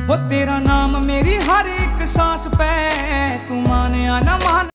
ਹੋ ਤੇਰਾ ਨਾਮ ਮੇਰੀ ਹਰ ਇੱਕ ਸਾਹ ਪੈ ਤੂੰ ਮਾਨਿਆ ਨਾ ਮਾਨ